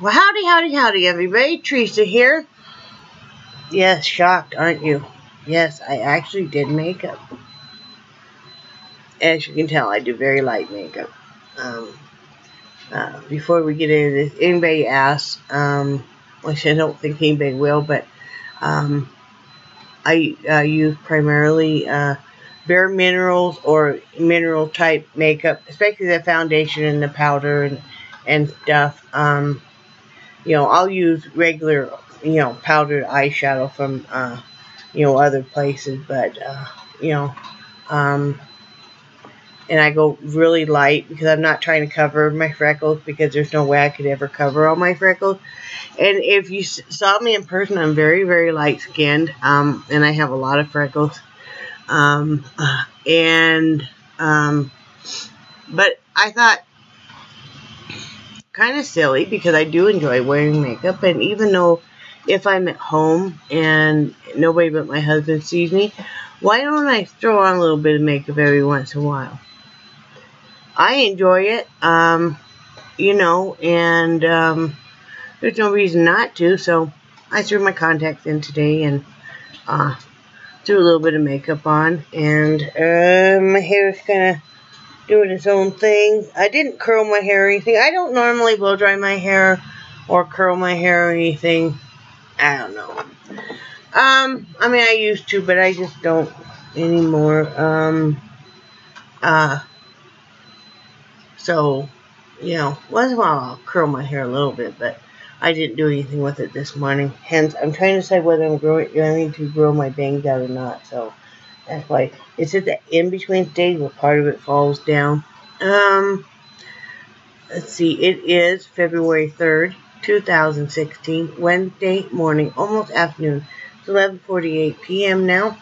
Well, howdy, howdy, howdy, everybody. Theresa here. Yes, shocked, aren't you? Yes, I actually did makeup. As you can tell, I do very light makeup. Um, uh, before we get into this, anybody asks, um, which I don't think anybody will, but um, I uh, use primarily uh, bare minerals or mineral type makeup, especially the foundation and the powder and, and stuff. Um, you know, I'll use regular, you know, powdered eyeshadow from, uh, you know, other places, but, uh, you know, um, and I go really light because I'm not trying to cover my freckles because there's no way I could ever cover all my freckles. And if you saw me in person, I'm very, very light skinned, um, and I have a lot of freckles. Um, and, um, but I thought kind of silly because I do enjoy wearing makeup. And even though if I'm at home and nobody but my husband sees me, why don't I throw on a little bit of makeup every once in a while? I enjoy it, um, you know, and um, there's no reason not to. So I threw my contacts in today and uh, threw a little bit of makeup on. And uh, my hair is kind of doing his own thing. I didn't curl my hair or anything. I don't normally blow dry my hair or curl my hair or anything. I don't know. Um, I mean, I used to, but I just don't anymore. Um, uh, so, you know, once in a while I'll curl my hair a little bit, but I didn't do anything with it this morning. Hence, I'm trying to decide whether I'm growing, going to grow my bangs out or not. So, that's why it's at the in-between stage where part of it falls down. Um, let's see. It is February 3rd, 2016, Wednesday morning, almost afternoon. It's 11:48 p.m. now.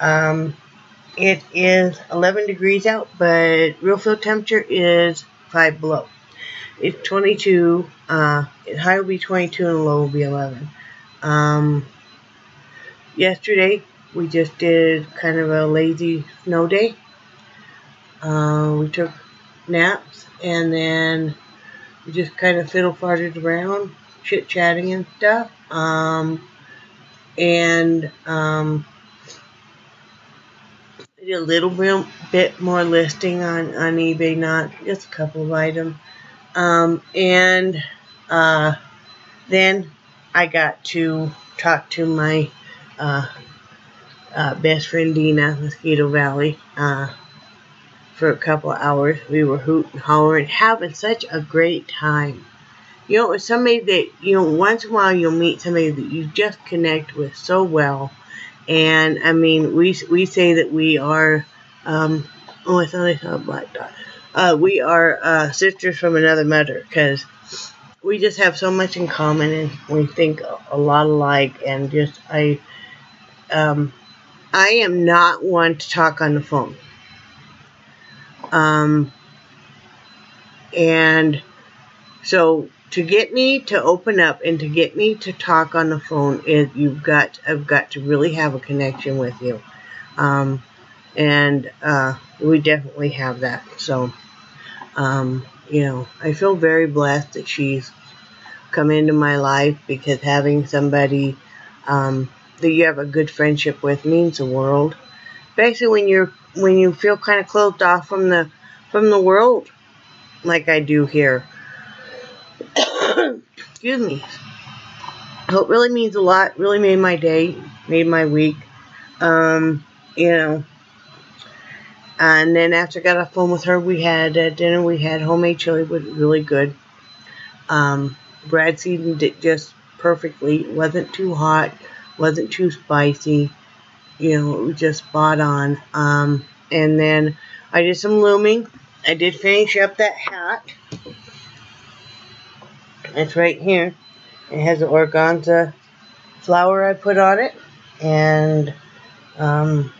Um, it is 11 degrees out, but real field temperature is 5 below. It's 22. Uh, it high will be 22 and low will be 11. Um, yesterday we just did kind of a lazy snow day. Uh, we took naps and then we just kind of fiddle farted around, chit chatting and stuff. Um, and um, did a little bit, bit more listing on, on eBay, not just a couple of items. Um, and uh, then I got to talk to my uh, uh, best friend Dina, Mosquito Valley, uh, for a couple of hours. We were hooting, hollering, having such a great time. You know, it's somebody that, you know, once in a while you'll meet somebody that you just connect with so well. And, I mean, we, we say that we are, um, oh, I thought I saw a black dot. Uh, we are uh, sisters from another mother because we just have so much in common and we think a lot alike. And just, I, um, I am not one to talk on the phone. Um, and so to get me to open up and to get me to talk on the phone is you've got I've got to really have a connection with you. Um, and uh, we definitely have that. So, um, you know, I feel very blessed that she's come into my life because having somebody um, that you have a good friendship with means the world. Basically, when you're when you feel kind of closed off from the from the world, like I do here. Excuse me. So it really means a lot. Really made my day, made my week. Um, you know. And then after I got off phone with her, we had uh, dinner. We had homemade chili, was really good. Um, Brad seasoned it just perfectly. It wasn't too hot wasn't too spicy. You know, it was just spot on. Um, and then I did some looming. I did finish up that hat. It's right here. It has an organza flower I put on it. And, um,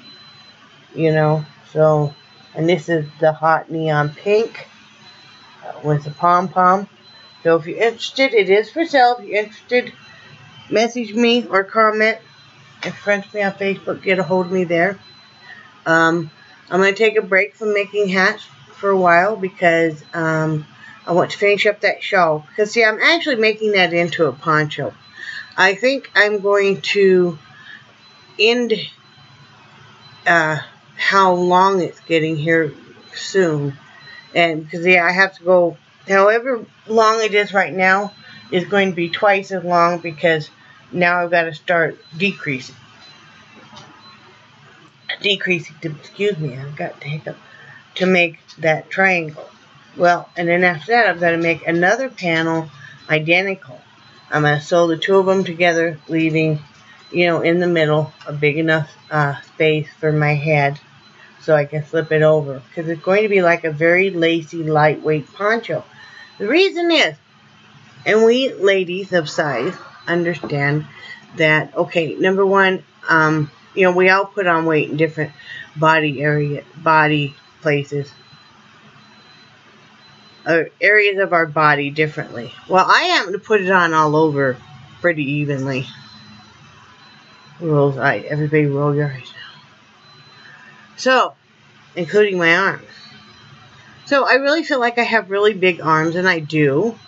you know, so, and this is the hot neon pink with the pom-pom. So if you're interested, it is for sale. If you're interested, message me or comment. If friends me on Facebook, get a hold of me there. Um, I'm going to take a break from making hats for a while because um, I want to finish up that shawl. Because, see, I'm actually making that into a poncho. I think I'm going to end uh, how long it's getting here soon. And because, yeah, I have to go, however long it is right now, is going to be twice as long because now I've got to start decreasing. Decreasing, to, excuse me, I've got to hiccup, to make that triangle. Well, and then after that, I've got to make another panel identical. I'm going to sew the two of them together, leaving, you know, in the middle a big enough uh, space for my head so I can flip it over. Because it's going to be like a very lacy, lightweight poncho. The reason is, and we ladies of size understand that, okay, number one, um, you know, we all put on weight in different body area, body places, or areas of our body differently. Well, I happen to put it on all over pretty evenly. Rolls I everybody roll your eyes now. So, including my arms. So I really feel like I have really big arms, and I do.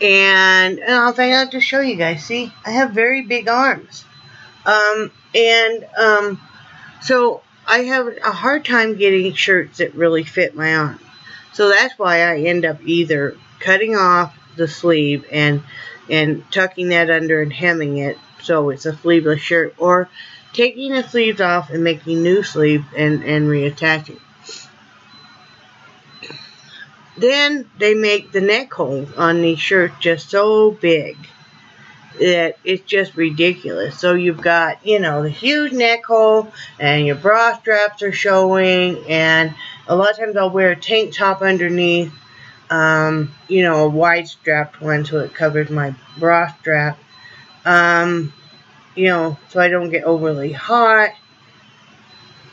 And, and I'll out to show you guys. See, I have very big arms. Um, and um, so I have a hard time getting shirts that really fit my arm. So that's why I end up either cutting off the sleeve and and tucking that under and hemming it so it's a sleeveless shirt or taking the sleeves off and making new sleeves and, and reattaching. Then they make the neck holes on these shirts just so big that it's just ridiculous. So you've got, you know, the huge neck hole and your bra straps are showing and a lot of times I'll wear a tank top underneath, um, you know, a wide strapped one so it covers my bra strap. Um, you know, so I don't get overly hot.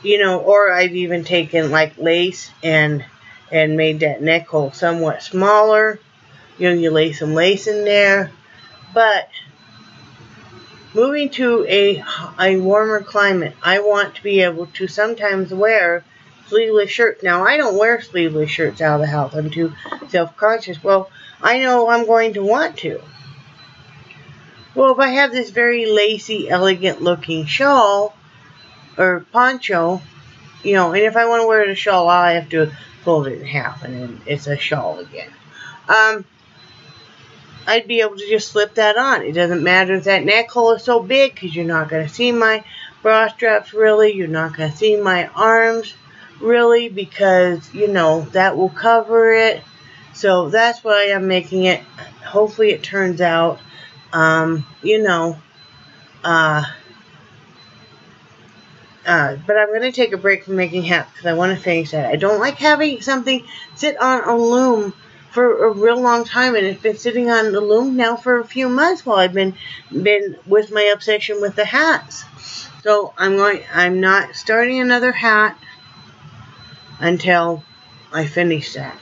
You know, or I've even taken like lace and and made that neck hole somewhat smaller. You know, you lay some lace in there. But moving to a, a warmer climate, I want to be able to sometimes wear sleeveless shirts. Now, I don't wear sleeveless shirts out of the house. I'm too self-conscious. Well, I know I'm going to want to. Well, if I have this very lacy, elegant looking shawl or poncho, you know, and if I want to wear the shawl, I have to fold it in half, and then it's a shawl again. Um, I'd be able to just slip that on. It doesn't matter if that neck hole is so big, because you're not going to see my bra straps really. You're not going to see my arms really, because, you know, that will cover it. So that's why I'm making it. Hopefully it turns out, um, you know, uh, uh, but I'm going to take a break from making hats because I want to finish that. I don't like having something sit on a loom for a real long time, and it's been sitting on the loom now for a few months while I've been been with my obsession with the hats. So I'm going. I'm not starting another hat until I finish that.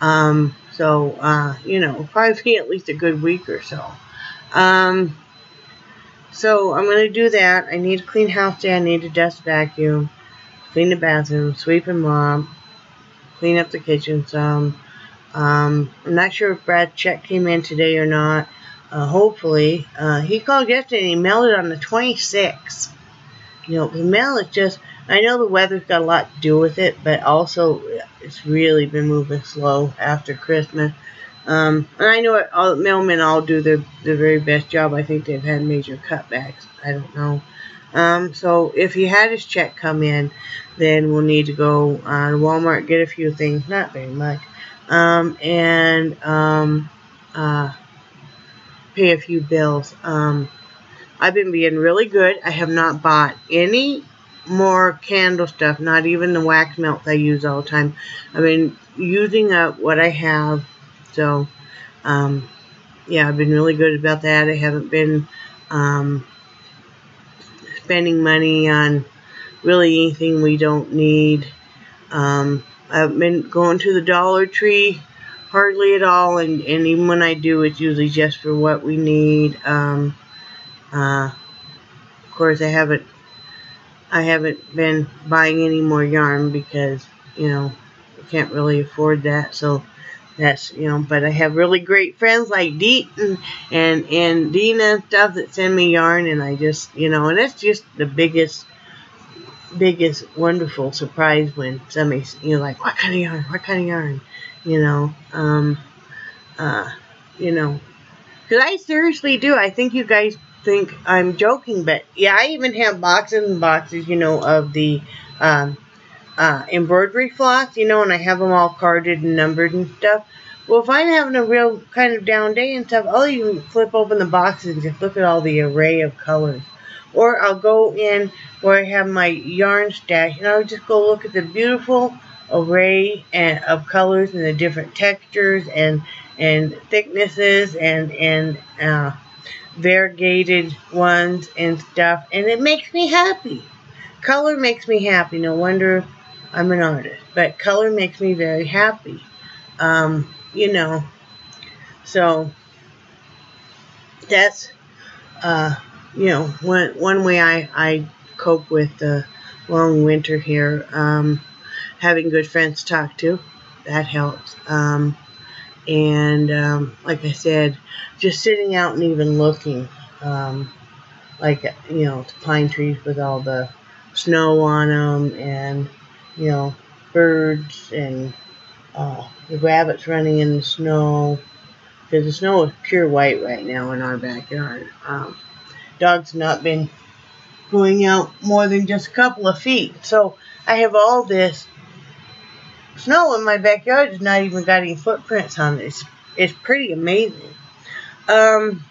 Um. So uh, you know, probably at least a good week or so. Um. So I'm going to do that. I need to clean house day. I need to dust vacuum, clean the bathroom, sweep and mop, clean up the kitchen some. Um, I'm not sure if Brad check came in today or not. Uh, hopefully. Uh, he called yesterday and he mailed it on the 26th. You know, the mail is just, I know the weather's got a lot to do with it, but also it's really been moving slow after Christmas. Um, and I know it, all mailmen all do their, their very best job. I think they've had major cutbacks. I don't know. Um, so if he had his check come in, then we'll need to go uh, to Walmart, get a few things, not very much, um, and um, uh, pay a few bills. Um, I've been being really good. I have not bought any more candle stuff, not even the wax melts I use all the time. I've been using up what I have so, um, yeah, I've been really good about that. I haven't been um, spending money on really anything we don't need. Um, I've been going to the Dollar Tree hardly at all, and, and even when I do, it's usually just for what we need. Um, uh, of course, I haven't I haven't been buying any more yarn because you know I can't really afford that. So that's you know but i have really great friends like deet and and and dina and stuff that send me yarn and i just you know and it's just the biggest biggest wonderful surprise when somebody's you know like what kind of yarn? What kind of yarn? You know um uh you know. Because i seriously do. I think you guys think i'm joking but yeah i even have boxes and boxes you know of the um uh, embroidery floss, you know, and I have them all carded and numbered and stuff. Well, if I'm having a real kind of down day and stuff, I'll even flip open the boxes and just look at all the array of colors. Or I'll go in where I have my yarn stash and I'll just go look at the beautiful array and, of colors and the different textures and and thicknesses and and uh, variegated ones and stuff, and it makes me happy. Color makes me happy. No wonder I'm an artist, but color makes me very happy. Um, you know, so that's uh, you know one one way I I cope with the long winter here. Um, having good friends to talk to, that helps. Um, and um, like I said, just sitting out and even looking, um, like you know, pine trees with all the snow on them and you know, birds and uh, the rabbits running in the snow. Because the snow is pure white right now in our backyard. Um, dogs not been going out more than just a couple of feet. So I have all this snow in my backyard. It's not even got any footprints on it. It's, it's pretty amazing. Um,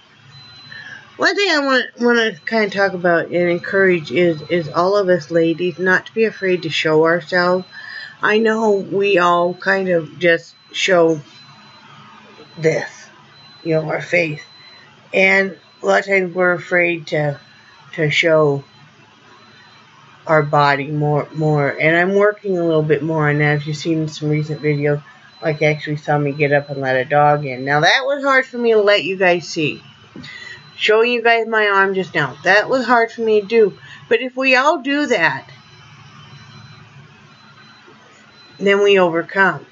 one thing I want want to kind of talk about and encourage is is all of us ladies not to be afraid to show ourselves. I know we all kind of just show this, you know, our face, and a lot of times we're afraid to to show our body more more. And I'm working a little bit more on that. If you've seen some recent videos, like actually saw me get up and let a dog in. Now that was hard for me to let you guys see showing you guys my arm just now. That was hard for me to do. But if we all do that, then we overcome.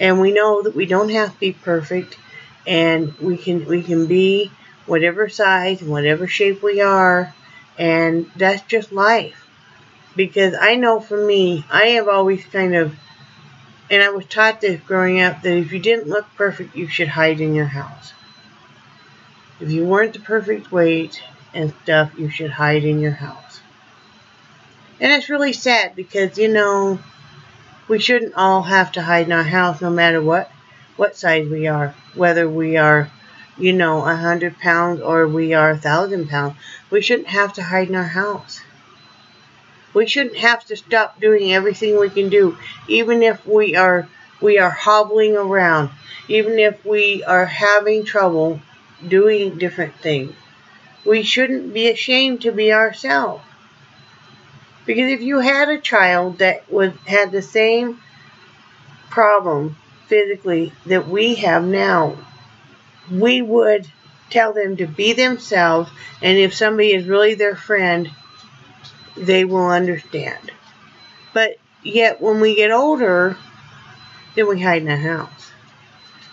And we know that we don't have to be perfect and we can we can be whatever size and whatever shape we are and that's just life. Because I know for me, I have always kind of and I was taught this growing up that if you didn't look perfect, you should hide in your house. If you weren't the perfect weight and stuff, you should hide in your house. And it's really sad because, you know, we shouldn't all have to hide in our house no matter what, what size we are. Whether we are, you know, a hundred pounds or we are a thousand pounds. We shouldn't have to hide in our house. We shouldn't have to stop doing everything we can do, even if we are we are hobbling around, even if we are having trouble doing different things. We shouldn't be ashamed to be ourselves. Because if you had a child that was had the same problem physically that we have now, we would tell them to be themselves, and if somebody is really their friend, they will understand. But yet, when we get older, then we hide in the house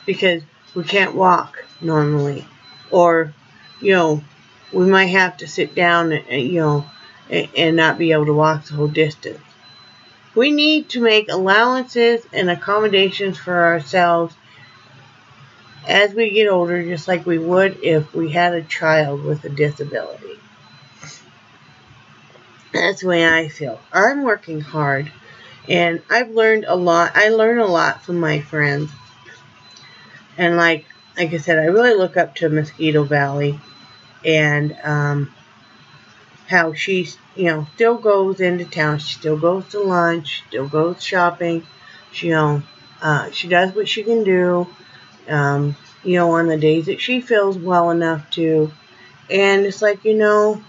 because we can't walk normally or you know we might have to sit down and you know and, not be able to walk the whole distance. We need to make allowances and accommodations for ourselves as we get older, just like we would if we had a child with a disability. That's the way I feel. I'm working hard, and I've learned a lot. I learn a lot from my friends. And like like I said, I really look up to Mosquito Valley and um, how she, you know, still goes into town. She still goes to lunch, still goes shopping. She, you know, uh, she does what she can do, um, you know, on the days that she feels well enough to. And it's like, you know,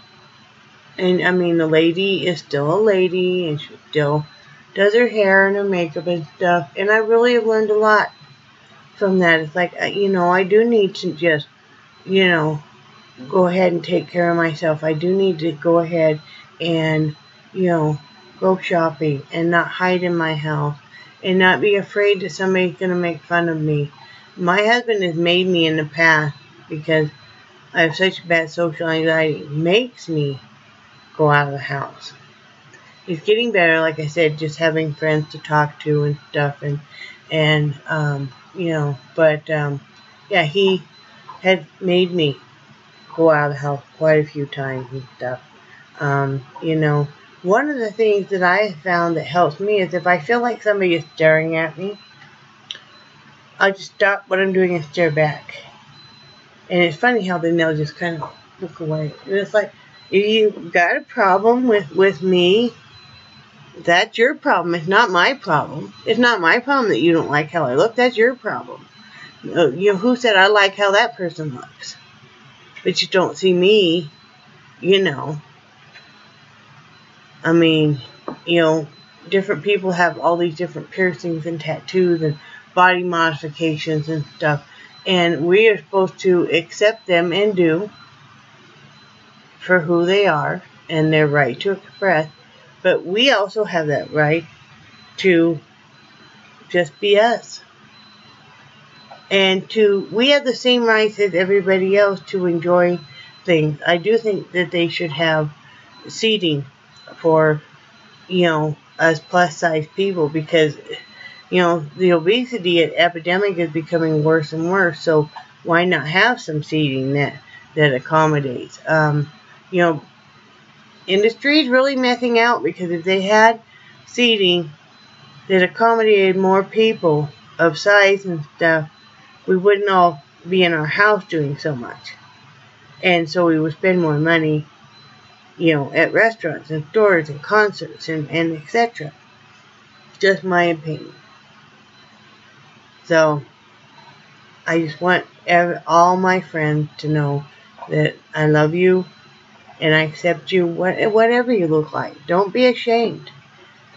and I mean, the lady is still a lady and she still does her hair and her makeup and stuff. And I really have learned a lot from that. It's like, uh, you know, I do need to just, you know, go ahead and take care of myself. I do need to go ahead and, you know, go shopping and not hide in my house and not be afraid that somebody's going to make fun of me my husband has made me in the past because I have such bad social anxiety. It makes me go out of the house. He's getting better, like I said, just having friends to talk to and stuff, and and um, you know, but um, yeah, he had made me go out of house quite a few times and stuff. Um, you know, one of the things that I found that helps me is if I feel like somebody is staring at me, I just stop what I'm doing and stare back. And it's funny how then they'll just kind of look away. And it's like, if you got a problem with, with me, that's your problem. It's not my problem. It's not my problem that you don't like how I look. That's your problem. Uh, you know, who said I like how that person looks? But you don't see me, you know. I mean, you know, different people have all these different piercings and tattoos and body modifications and stuff. And we are supposed to accept them and do for who they are and their right to express. But we also have that right to just be us. And to, we have the same rights as everybody else to enjoy things. I do think that they should have seating for, you know, us plus size people because you know, the obesity epidemic is becoming worse and worse. So why not have some seating that that accommodates? Um, you know, industry is really messing out because if they had seating that accommodated more people of size and stuff, we wouldn't all be in our house doing so much. And so we would spend more money, you know, at restaurants and stores and concerts and, and etc. Just my opinion. So I just want all my friends to know that I love you and I accept you whatever you look like. Don't be ashamed.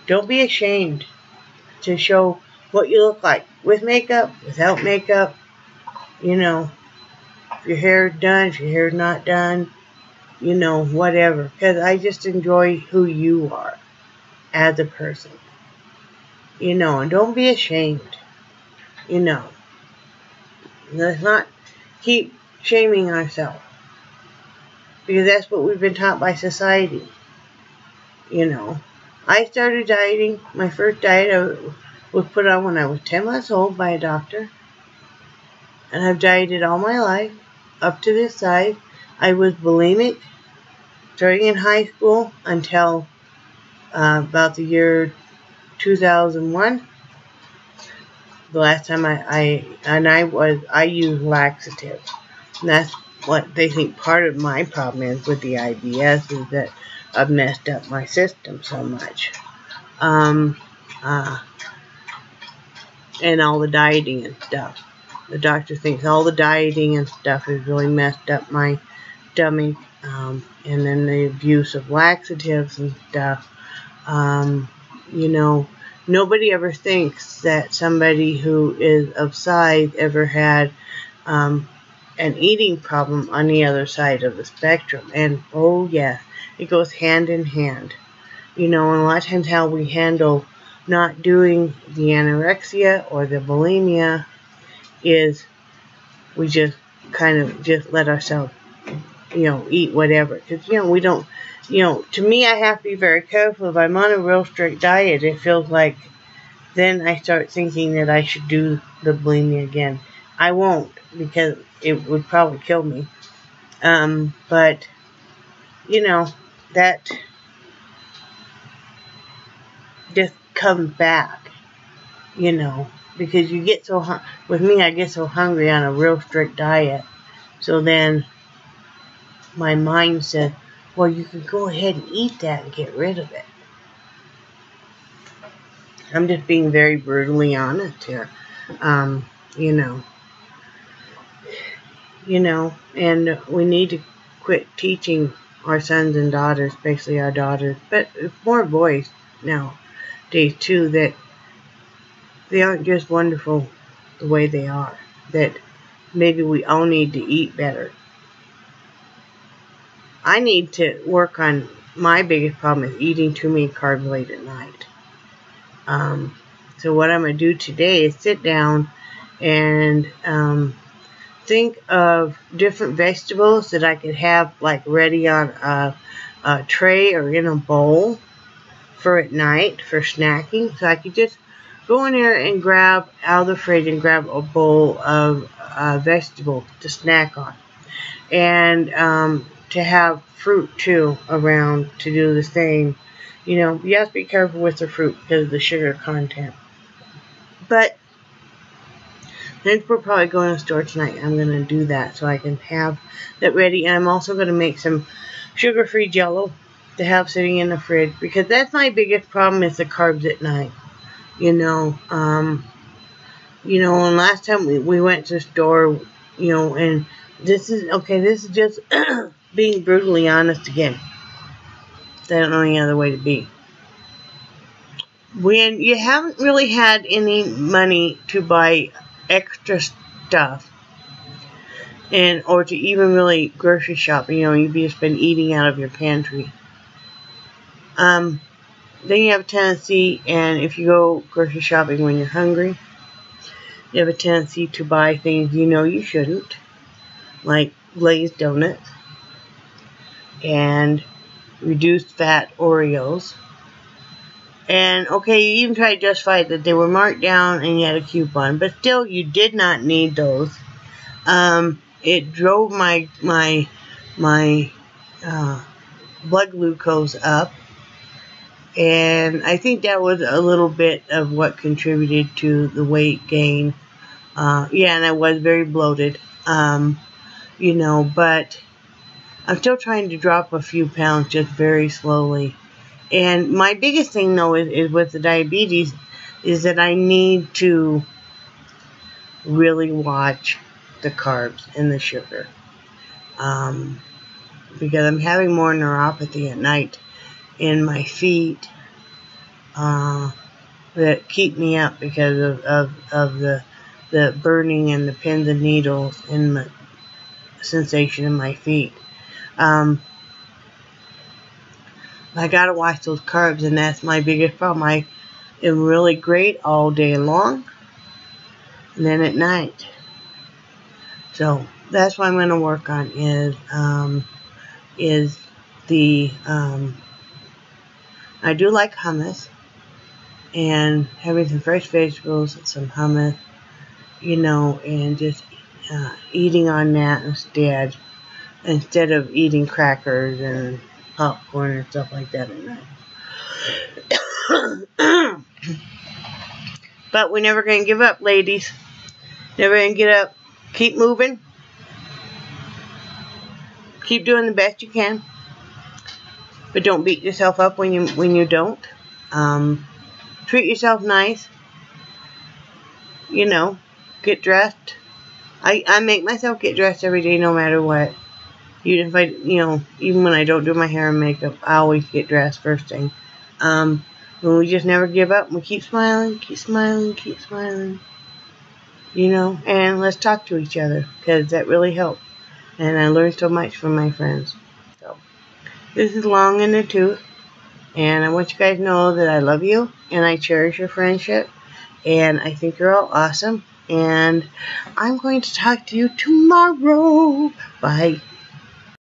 Don't be ashamed to show what you look like with makeup, without makeup. You know, if your hair is done, if your hair is not done, you know, whatever. Because I just enjoy who you are as a person. You know, and don't be ashamed you know. Let's not keep shaming ourselves. Because that's what we've been taught by society. You know. I started dieting. My first diet was put on when I was 10 months old by a doctor. And I've dieted all my life up to this size. I was bulimic starting in high school until uh, about the year 2001 the last time I, I and I was I used laxatives. And that's what they think part of my problem is with the IBS is that I've messed up my system so much. Um, uh, and all the dieting and stuff. The doctor thinks all the dieting and stuff has really messed up my stomach. Um, and then the abuse of laxatives and stuff. Um, you know, nobody ever thinks that somebody who is of size ever had um, an eating problem on the other side of the spectrum. And oh, yeah, it goes hand in hand. You know, and a lot of times how we handle not doing the anorexia or the bulimia is we just kind of just let ourselves, you know, eat whatever. Because, you know, we don't you know, to me, I have to be very careful. If I'm on a real strict diet, it feels like then I start thinking that I should do the bulimia again. I won't because it would probably kill me. Um, but, you know, that just comes back, you know, because you get so, with me, I get so hungry on a real strict diet. So then my mind said, well, you can go ahead and eat that and get rid of it. I'm just being very brutally honest here. Um, you know. You know, and we need to quit teaching our sons and daughters, especially our daughters, but more boys nowadays too, that they aren't just wonderful the way they are. That maybe we all need to eat better I need to work on my biggest problem is eating too many carbs late at night. Um, so what I'm going to do today is sit down and um, think of different vegetables that I could have like ready on a, a tray or in a bowl for at night for snacking. So I could just go in there and grab out of the fridge and grab a bowl of uh, vegetable to snack on. And um, to have fruit too around to do the same. You know, you have to be careful with the fruit because of the sugar content. But since we're probably going to the store tonight, I'm going to do that so I can have that ready. And I'm also going to make some sugar-free jello to have sitting in the fridge because that's my biggest problem is the carbs at night. You know, um, you know, and last time we, we went to the store, you know, and this is, okay, this is just being brutally honest again. I don't know any other way to be. When you haven't really had any money to buy extra stuff, and or to even really grocery shop, you know, you've just been eating out of your pantry. Um, then you have a tendency, and if you go grocery shopping when you're hungry, you have a tendency to buy things you know you shouldn't, like Lay's donuts and reduced fat Oreos. And okay, you even tried to justify that they were marked down and you had a coupon, but still, you did not need those. Um, it drove my my my uh, blood glucose up, and I think that was a little bit of what contributed to the weight gain. Uh, yeah, and I was very bloated, um, you know, but I'm still trying to drop a few pounds just very slowly. And my biggest thing though is, is with the diabetes is that I need to really watch the carbs and the sugar. Um, because I'm having more neuropathy at night in my feet uh, that keep me up because of, of, of the, the burning and the pins and needles and the sensation in my feet. Um, I gotta watch those carbs, and that's my biggest problem. I am really great all day long, and then at night. So that's what I'm gonna work on is um, is the um, I do like hummus and having some fresh vegetables, some hummus, you know, and just uh, eating on that instead instead of eating crackers and popcorn and stuff like that at night. but we're never going to give up, ladies. Never going to get up. Keep moving. Keep doing the best you can. But don't beat yourself up when you when you don't. Um, treat yourself nice. You know, get dressed. I, I make myself get dressed every day no matter what. Even if I, you know, even when I don't do my hair and makeup, I always get dressed first thing. Um, and we just never give up. We keep smiling, keep smiling, keep smiling. You know, and let's talk to each other because that really helps. And I learned so much from my friends. So, this is long in the tooth. And I want you guys to know that I love you and I cherish your friendship. And I think you're all awesome. And I'm going to talk to you tomorrow. Bye.